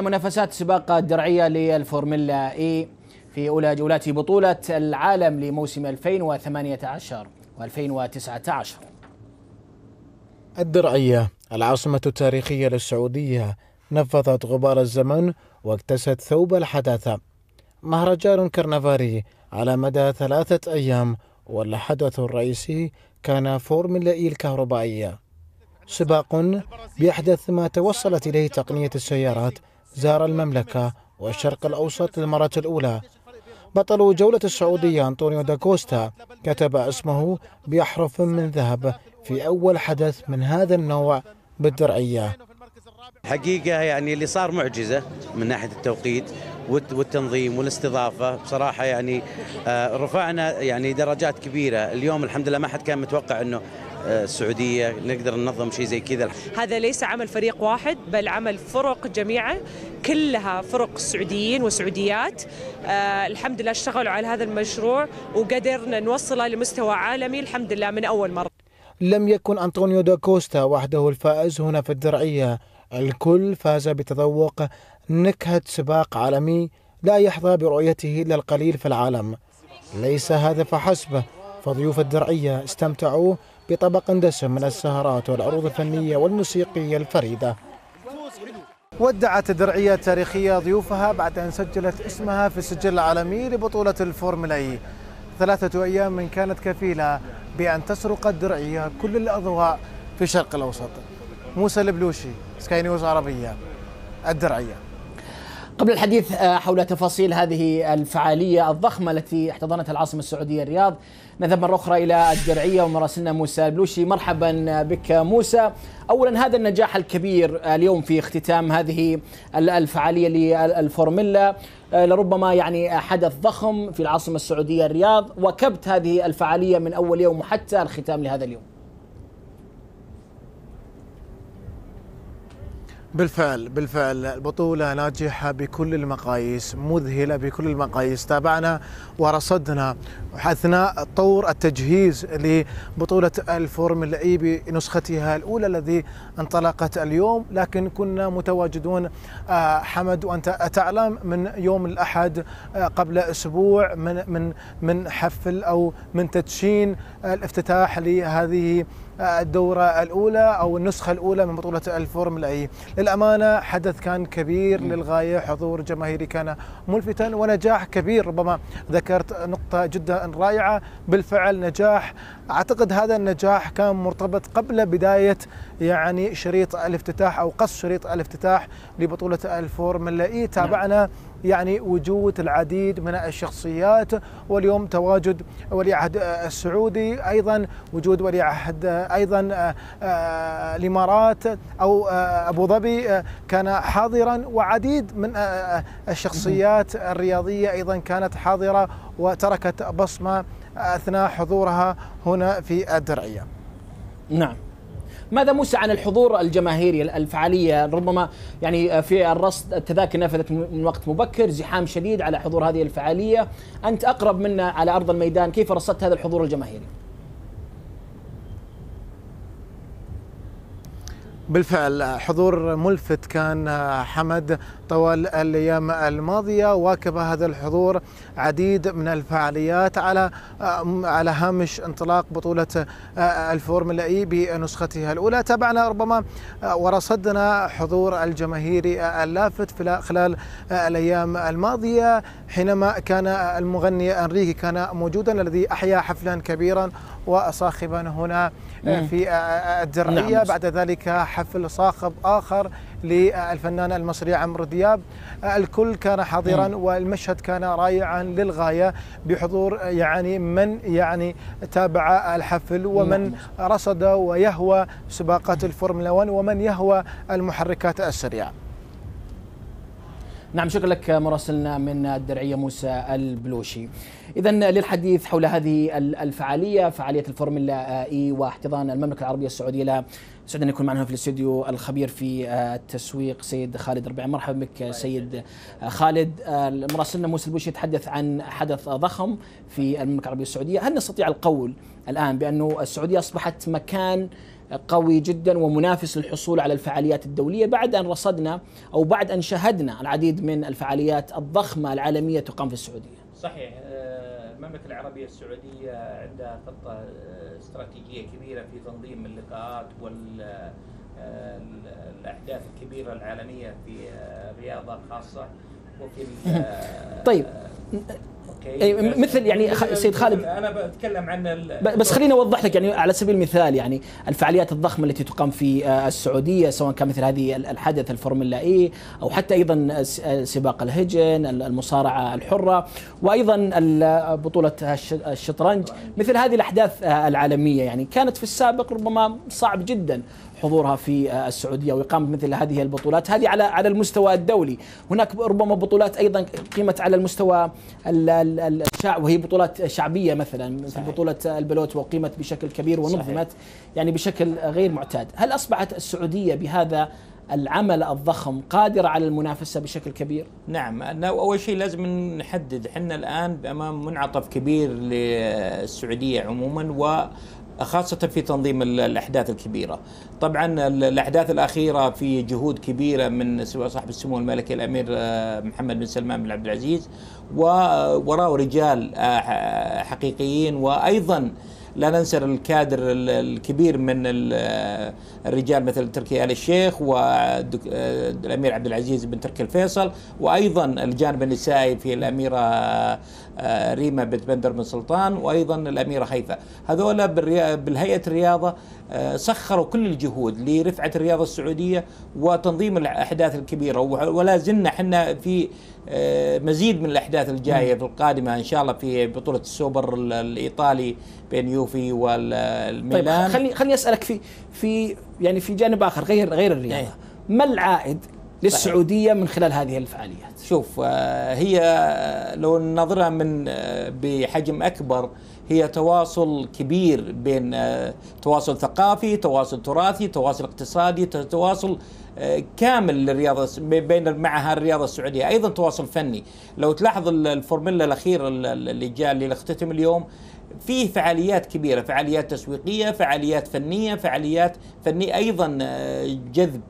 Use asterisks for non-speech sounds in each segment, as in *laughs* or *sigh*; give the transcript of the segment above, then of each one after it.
منافسات سباق الدرعية للفورمولا إي في أولى جولات بطولة العالم لموسم 2018 و2019 الدرعية العاصمة التاريخية للسعودية نفضت غبار الزمن واكتست ثوب الحداثة. مهرجان كرنفالي على مدى ثلاثة أيام والحدث الرئيسي كان فورمولا إي الكهربائية. سباق بأحدث ما توصلت إليه تقنية السيارات زار المملكة والشرق الأوسط للمرة الأولى. بطل جولة السعودية أنطونيو داكوستا كتب اسمه بأحرف من ذهب في أول حدث من هذا النوع بالدرعية. حقيقة يعني اللي صار معجزة من ناحية التوقيت والتنظيم والاستضافة. بصراحة يعني آه، رفعنا يعني درجات كبيرة. اليوم الحمد لله ما حد كان متوقع أنه السعودية نقدر ننظم شيء زي كذا. هذا ليس عمل فريق واحد بل عمل فرق جميعة كلها فرق سعوديين وسعوديات. آه الحمد لله اشتغلوا على هذا المشروع وقدرنا نوصله لمستوى عالمي. الحمد لله من أول مرة. لم يكن أنطونيو داكوستا وحده الفائز هنا في الدرعية. الكل فاز بتذوق نكهة سباق عالمي لا يحظى برؤيته إلا القليل في العالم. ليس هذا فحسب فضيوف الدرعية استمتعوا بطبق دسم من السهرات والعروض الفنية والموسيقية الفريدة. ودعت الدرعية التاريخية ضيوفها بعد أن سجلت اسمها في السجل العالمي لبطولة الفورمولا إي. ثلاثة أيام من كانت كفيلة بأن تسرق الدرعية كل الأضواء في الشرق الأوسط. موسى البلوشي سكاي نيوز عربية الدرعية. قبل الحديث آه، حول تفاصيل هذه الفعالية الضخمة التي احتضنتها العاصمة السعودية الرياض نذهب مرة أخرى إلى الدرعية ومراسلنا موسى البلوشي مرحبا بك موسى. أولا هذا النجاح الكبير اليوم في اختتام هذه الفعالية للفورميلا. آه، لربما يعني حدث ضخم في العاصمة السعودية الرياض وكبت هذه الفعالية من أول يوم وحتى الختام لهذا اليوم. بالفعل بالفعل. البطولة ناجحة بكل المقاييس مذهلة بكل المقاييس. تابعنا ورصدنا أثناء طور التجهيز لبطولة الفورمولا إي بنسختها الأولى الذي انطلقت اليوم. لكن كنا متواجدون آه، حمد وأنت تعلم من يوم الأحد آه، قبل أسبوع من من من حفل أو من تدشين الافتتاح لهذه الدورة الأولى أو النسخة الأولى من بطولة الفورمولا إي. للأمانة حدث كان كبير للغاية حضور جماهيري كان ملفتا ونجاح كبير ربما ذكرت نقطة جدا رائعة. بالفعل نجاح. أعتقد هذا النجاح كان مرتبط قبل بداية يعني شريط الافتتاح أو قص شريط الافتتاح لبطولة الفورمولا إي. تابعنا يعني وجود العديد من الشخصيات واليوم تواجد ولي عهد السعودي أيضا وجود ولي عهد أيضا آه، آه، الإمارات أو آه، أبو ظبي كان حاضرا وعديد من الشخصيات الرياضية أيضا كانت حاضرة وتركت بصمة أثناء حضورها هنا في الدرعية. نعم. ماذا موسى عن الحضور الجماهيري الفعالية؟ ربما يعني في الرصد التذاكر نفذت من وقت مبكر زحام شديد على حضور هذه الفعالية. أنت أقرب منا على أرض الميدان كيف رصدت هذا الحضور الجماهيري؟ بالفعل حضور ملفت كان حمد طوال الأيام الماضية واكب هذا الحضور عديد من الفعاليات على على هامش انطلاق بطولة الفورمولا إي بنسختها الأولى. تابعنا ربما ورصدنا حضور الجماهيري اللافت خلال الأيام الماضية حينما كان المغني أنريكي كان موجودا الذي أحيا حفلا كبيرا وصاخبا هنا في الدرعية نعم. بعد ذلك حفل صاخب آخر للفنان المصري عمرو دياب. الكل كان حاضرا والمشهد كان رائعا للغاية بحضور يعني من يعني تابع الحفل ومن رصد ويهوى سباقات الفورمولا 1 ومن يهوى المحركات السريعة. نعم شكرا لك مراسلنا من الدرعية موسى البلوشي. اذا للحديث حول هذه الفعالية فعالية الفورمولا إي واحتضان المملكة العربية السعودية سعدنا يكون معنا في الاستوديو الخبير في التسويق سيد خالد ربيع. مرحبا بك سيد خالد. مراسلنا موسى البلوشي يتحدث عن حدث ضخم في المملكة العربية السعودية. هل نستطيع القول الآن بانه السعودية أصبحت مكان قوي جدا ومنافس للحصول على الفعاليات الدولية بعد أن رصدنا أو بعد أن شاهدنا العديد من الفعاليات الضخمة العالمية تقام في السعودية. صحيح. آه، المملكة العربية السعودية عندها خطة آه، استراتيجية كبيرة في تنظيم اللقاءات وال آه، الاحداث الكبيرة العالمية في الرياضه خاصة وفي *laughs* طيب. مثل يعني سيد خالد أنا بتكلم عن بس خليني أوضح لك يعني على سبيل المثال يعني الفعاليات الضخمة التي تقام في آه، السعودية سواء كان مثل هذه الحدث الفورمولا إي أو حتى أيضا سباق الهجن المصارعة الحرة وأيضا بطولة الشطرنج مثل هذه الأحداث آه، العالمية يعني كانت في السابق ربما صعب جدا حضورها في السعودية وإقامة مثل هذه البطولات هذه على على المستوى الدولي. هناك ربما بطولات أيضا قيمت على المستوى الشعب وهي بطولات شعبية مثلا مثل بطولة البلوت وقيمت بشكل كبير ونظمت يعني بشكل غير معتاد. هل أصبحت السعودية بهذا العمل الضخم قادرة على المنافسة بشكل كبير؟ نعم. أول شيء لازم نحدد إحنا الآن أمام منعطف كبير للسعودية عموما خاصة في تنظيم الأحداث الكبيرة. طبعا الأحداث الأخيرة في جهود كبيرة من صاحب السمو الملكي الأمير آه، محمد بن سلمان بن عبد العزيز ووراء رجال آه، حقيقيين وأيضا لا ننسى الكادر الكبير من الرجال مثل تركي آل الشيخ والأمير عبد العزيز بن تركي الفيصل وأيضا الجانب النسائي في الأميرة آه، ريما بنت بندر بن سلطان وأيضا الأميرة هيفا هذولا بالهيئة الرياضة آه، سخروا كل الجهود لرفعة الرياضة السعودية وتنظيم الأحداث الكبيرة. ولا زلنا إحنا في آه، مزيد من الأحداث الجاية في القادمة إن شاء الله في بطولة السوبر الإيطالي بين يوفي والميلان طيب خليني خليني أسألك في في يعني في جانب آخر غير غير الرياضة. أيه. ما العائد للسعودية من خلال هذه الفعاليات؟ شوف آه، هي لو ننظرها من بحجم أكبر هي تواصل كبير بين آه، تواصل ثقافي تواصل تراثي تواصل اقتصادي تواصل آه، كامل للرياضة بين معها الرياضة السعودية. أيضا تواصل فني. لو تلاحظ الفورميلا الأخير اللي جاء اللي اختتم اليوم فيه فعاليات كبيرة. فعاليات تسويقية فعاليات فنية فعاليات فنية أيضا آه، جذب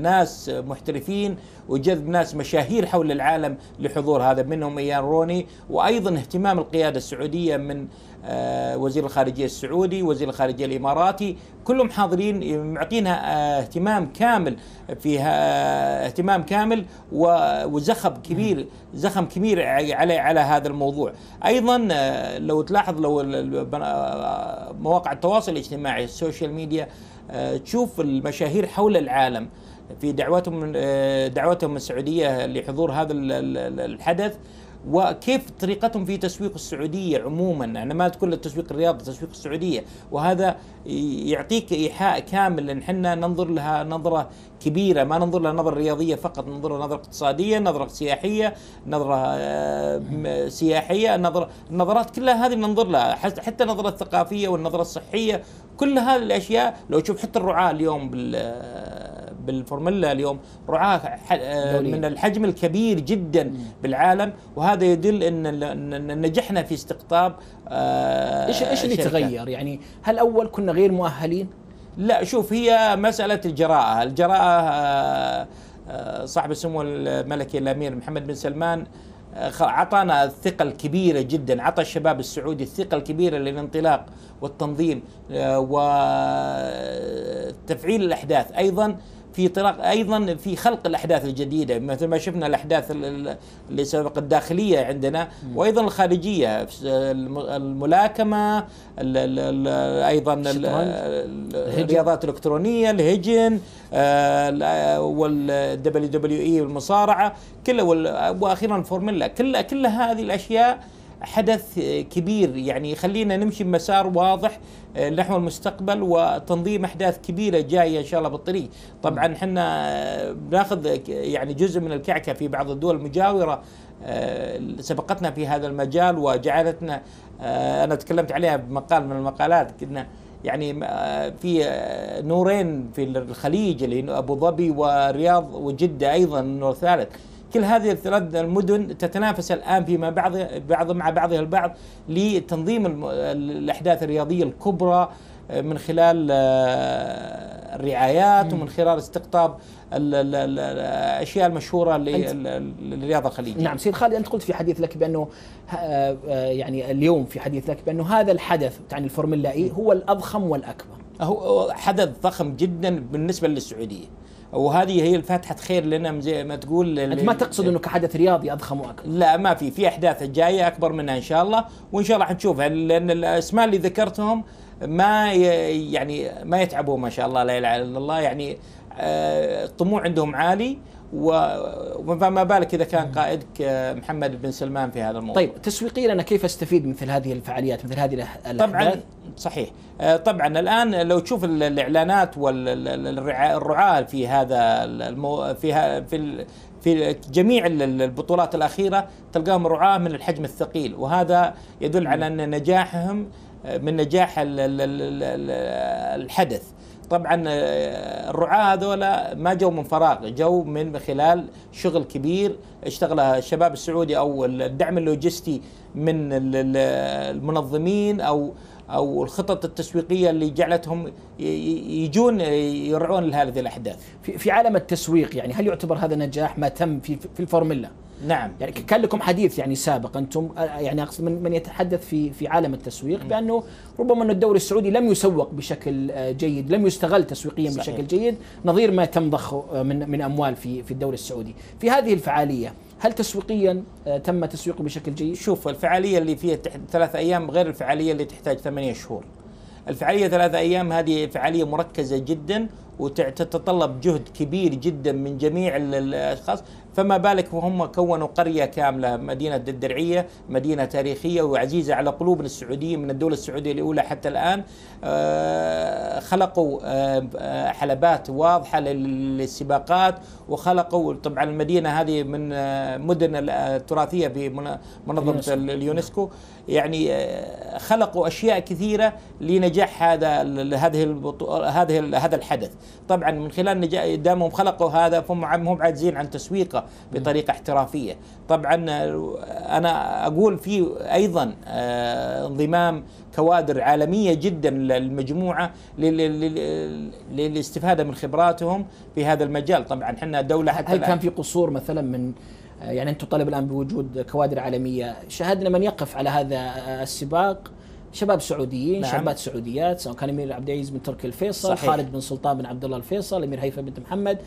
ناس محترفين وجذب ناس مشاهير حول العالم لحضور هذا منهم إيان روني وأيضا اهتمام القيادة السعودية من وزير الخارجية السعودي وزير الخارجية الإماراتي كلهم حاضرين معطينها آه، اهتمام كامل فيها آه، اهتمام كامل وزخم كبير زخم كبير على على هذا الموضوع. أيضا لو تلاحظ لو مواقع التواصل الاجتماعي السوشيال ميديا تشوف المشاهير حول العالم. في دعوتهم دعوتهم السعودية لحضور هذا الحدث وكيف طريقتهم في تسويق السعودية عموما؟ أنا ما تقول التسويق الرياضي تسويق السعودية. وهذا يعطيك إيحاء كامل إن إحنا ننظر لها نظرة كبيرة. ما ننظر لها نظرة رياضية فقط ننظر لها نظرة اقتصادية نظرة سياحية نظرة آه، سياحية نظرة النظرات كلها هذه ننظر لها. حتى النظره الثقافية والنظرة الصحية كل هذه الأشياء. لو تشوف حتى الرعاة اليوم بال بالفورمولا اليوم رعاه من الحجم الكبير جدا بالعالم وهذا يدل إن نجحنا في استقطاب آه، إيش إيش اللي تغير؟ يعني هل أول كنا غير مؤهلين؟ لا شوف هي مسألة الجراءة. الجراءة آه، آه، صاحب السمو الملكي الأمير محمد بن سلمان اعطانا الثقه الكبيره جدا. عطى الشباب السعودي الثقه الكبيره للانطلاق والتنظيم وتفعيل الأحداث. أيضا في طرق أيضا في خلق الأحداث الجديدة مثل ما شفنا الأحداث اللي سبق الداخلية عندنا وأيضا الخارجية الملاكمة أيضا الرياضات الإلكترونية الهجن آه، وال WWE والمصارعة كلها وأخيرا الفورمولا كل كل هذه الأشياء حدث كبير. يعني يخلينا نمشي بمسار واضح آه، نحو المستقبل وتنظيم أحداث كبيرة جاية إن شاء الله بالطريق. طبعا إحنا بناخذ يعني جزء من الكعكة في بعض الدول المجاورة آه، سبقتنا في هذا المجال وجعلتنا آه، أنا تكلمت عليها بمقال من المقالات كنا يعني في نورين في الخليج اللي أبو ظبي ورياض وجدة أيضا النور الثالث. كل هذه الثلاث المدن تتنافس الآن فيما بعض بعض مع بعضها البعض لتنظيم الأحداث الرياضية الكبرى من خلال آه، الرعايات ومن خلال استقطاب ال- ال- ال- الأشياء المشهورة للرياضه الخليجيه نعم سيد خالد أنت قلت في حديث لك بأنه آه، آه، يعني اليوم في حديث لك بأنه هذا الحدث تعني الفورمولا إي هو الأضخم والأكبر. هو حدث ضخم جدا بالنسبة للسعودية. وهذه هي الفاتحه خير لنا زي ما تقول أنت ما تقصد إنه كحدث رياضي أضخم وأكبر؟ لا ما في. في أحداث جاية أكبر منها إن شاء الله. وإن شاء الله حنشوفها لأن الأسماء اللي ذكرتهم ما يعني ما يتعبوا ما شاء الله لا إله إلا الله. يعني آه، الطموح عندهم عالي. وما بالك إذا كان قائدك آه، محمد بن سلمان في هذا الموضوع. طيب تسويقيا أنا كيف أستفيد مثل هذه الفعاليات مثل هذه الأح- طبعا الاحداث صحيح. آه، طبعا الآن لو تشوف ال- الإعلانات والرعاة في هذا المو في في في جميع ال- ال- البطولات الأخيرة تلقاهم رعاة من الحجم الثقيل وهذا يدل على أن نجاحهم آه، من نجاح ال- ال- ال- ال- الحدث. طبعا آه، الرعاة هذولا ما جو من فراغ جو من خلال شغل كبير اشتغله الشباب السعودي أو الدعم اللوجستي من ال- ال- المنظمين أو أو الخطط التسويقية اللي جعلتهم يجون يرعون لهذه الأحداث. في, عالم التسويق يعني هل يعتبر هذا نجاح ما تم في في نعم يعني كان لكم حديث يعني سابق أنتم يعني أقصد من من يتحدث في في عالم التسويق بأنه ربما أن الدوري السعودي لم يسوق بشكل آه، جيد، لم يستغل تسويقيا صحيح. بشكل جيد نظير ما تم ضخه آه، من من أموال في في الدوري السعودي. في هذه الفعالية هل تسويقيا آه، تم تسويقه بشكل جيد؟ شوف الفعالية اللي فيها تح- ثلاث أيام غير الفعالية اللي تحتاج ثمانية شهور. الفعالية ثلاث أيام هذه فعالية مركزة جدا وتتطلب جهد كبير جدا من جميع ال- الأشخاص. فما بالك وهم كونوا قرية كاملة مدينة الدرعية مدينة تاريخية وعزيزة على قلوبنا السعوديين من الدولة السعودية الأولى حتى الآن. آه، خلقوا آه، حلبات واضحة لل- للسباقات وخلقوا طبعا المدينة هذه من آه، مدن التراثيه في من- منظمه اليونسكو. يعني خلقوا أشياء كثيرة لنجاح هذا هذه ال- هذا الحدث. طبعا من خلال دامهم خلقوا هذا فهم هم عاجزين عن تسويقه بطريقة احترافية. طبعا آه، أنا أقول في أيضا آه، انضمام كوادر عالمية جدا للمجموعة لل- لل- للاستفادة من خبراتهم في هذا المجال. طبعا إحنا دولة حتى هل كان في قصور مثلا من آه، يعني أنتم طالب الآن بوجود كوادر عالمية، شاهدنا من يقف على هذا السباق؟ شباب سعوديين، نعم. شابات سعوديات سواء كان أمير عبد العزيز بن تركي الفيصل، صحيح. خالد بن سلطان بن عبد الله الفيصل، أمير هيثم بنت محمد،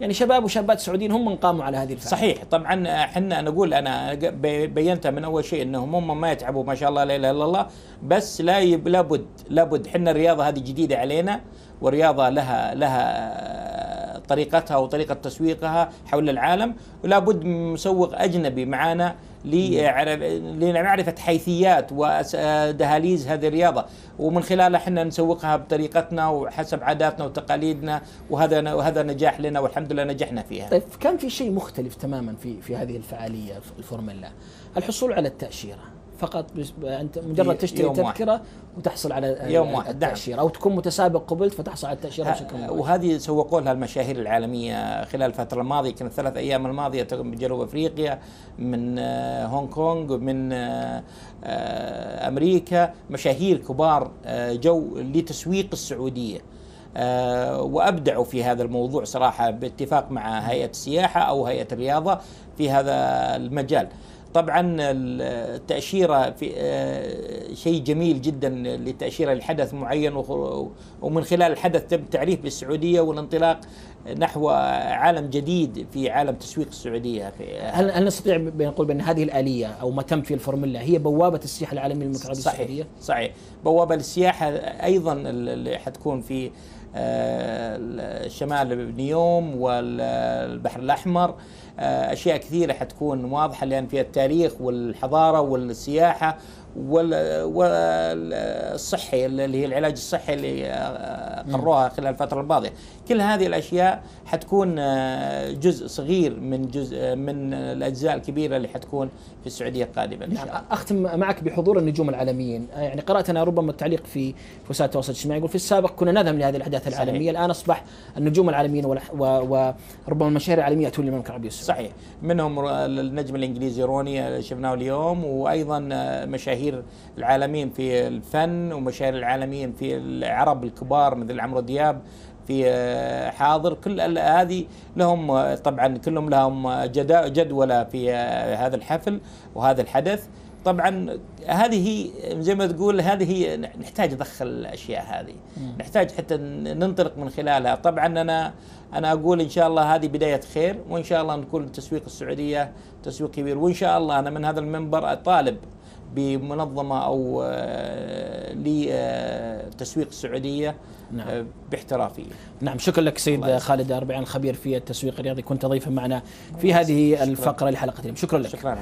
يعني شباب وشابات سعوديين هم من قاموا على هذه الفعاليه. صحيح طبعا إحنا نقول أنا بي- بينتها من أول شيء إنهم هم ما يتعبوا ما شاء الله لا إله إلا الله بس لا يب لابد لابد إحنا الرياضة هذه جديدة علينا والرياضة لها لها طريقتها وطريقة تسويقها حول العالم ولا بد من مسوق أجنبي معانا لمعرفه حيثيات ودهاليز هذه الرياضة. ومن خلالها إحنا نسوقها بطريقتنا وحسب عاداتنا وتقاليدنا وهذا وهذا نجاح لنا والحمد لله نجحنا فيها. طيب كان في شيء مختلف تماما في في هذه الفعالية في الفورمولا الحصول على التأشيرة. فقط بس- أنت مجرد تشتري واحد. تذكرة وتحصل على يوم واحد، نعم. التاشيره أو تكون متسابق قبلت فتحصل على التأشيرة بشكل مباشر. وهذه سوقوا لها المشاهير العالمية خلال الفترة الماضية كانت الثلاث أيام الماضية من جنوب أفريقيا من آه، هونغ كونغ من آه، آه، أمريكا مشاهير كبار جو لتسويق السعودية آه، وأبدعوا في هذا الموضوع صراحة باتفاق مع هيئة السياحة أو هيئة الرياضة في هذا المجال. طبعا التأشيرة في آه، شيء جميل جدا لتأشيرة لحدث معين ومن خلال الحدث تم التعريف بالسعودية والانطلاق نحو عالم جديد في عالم تسويق السعودية. في هل هل نستطيع نقول بأن هذه الآلية أو ما تم في الفورمولا هي بوابة السياحة العالمية للمملكه العربيه صحيح السعودية؟ صحيح. بوابة للسياحة أيضا اللي حتكون في آه، شمال نيوم والبحر الأحمر. آه، أشياء كثيرة حتكون واضحة لأن فيها التاريخ والحضارة والسياحة. وال- والصحي اللي هي العلاج الصحي اللي آه، قروها خلال الفترة الماضية. كل هذه الأشياء حتكون آه، جزء صغير من جزء من الأجزاء الكبيرة اللي حتكون في السعودية قادما إن شاء الله. نعم أختم معك بحضور النجوم العالميين، آه، يعني قرأت أنا ربما التعليق في وسائل التواصل الاجتماعي يقول في السابق كنا نذهب لهذه الأحداث صحيح. العالمية، الآن أصبح النجوم العالميين وربما المشاهير العالمية ياتون للمملكه العربيه صحيح. منهم النجم الإنجليزي روني شفناه اليوم وأيضا مشاهير العالمين في الفن ومشاهير العالمين في العرب الكبار مثل عمرو دياب في آه، حاضر. كل هذه لهم آه، طبعا كلهم لهم جدولة في آه، هذا الحفل وهذا الحدث. طبعا هذه هي زي ما تقول هذه هي نحتاج ندخل الأشياء هذه. نحتاج حتى ننطلق من خلالها. طبعا أنا أنا أقول إن شاء الله هذه بداية خير وإن شاء الله نكون التسويق السعودية تسويق كبير. وإن شاء الله أنا من هذا المنبر أطالب بمنظمة أو آه، لتسويق السعودية نعم. آه، باحترافيه. نعم شكرا لك سيد خالد أربعين الخبير في التسويق الرياضي كنت ضيفا معنا في هذه الفقرة لحلقه اليوم شكرا لك. شكرا